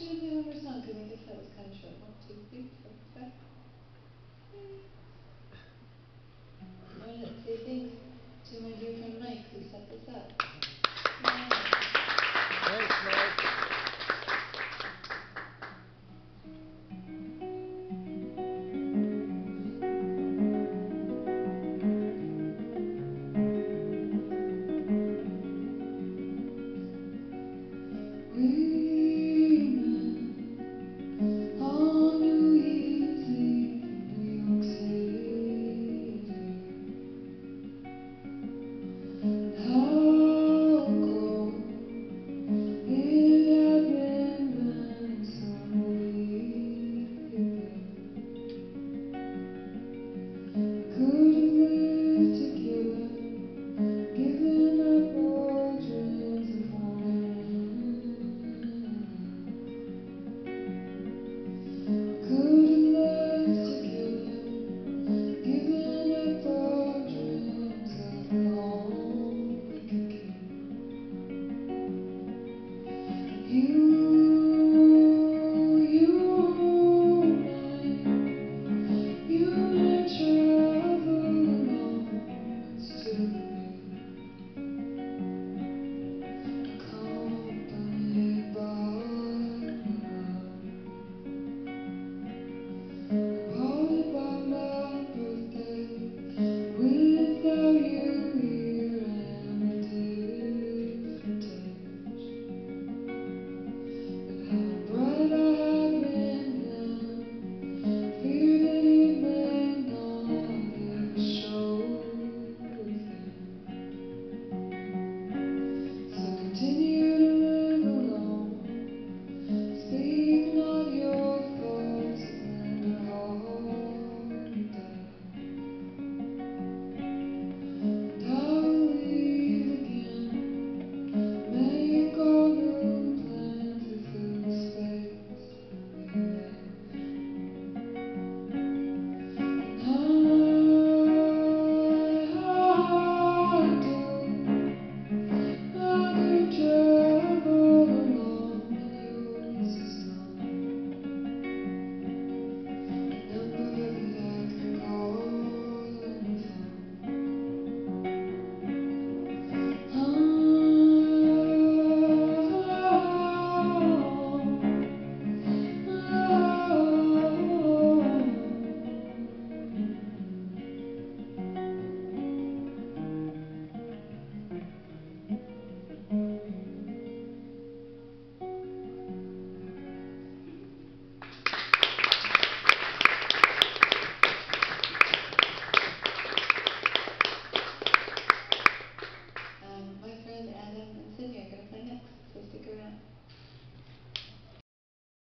I'm actually gonna song because I guess that was kind of short. One, two, three, four, five. Yay. I want to say thanks to my dear friend Mike who set this up. Yeah.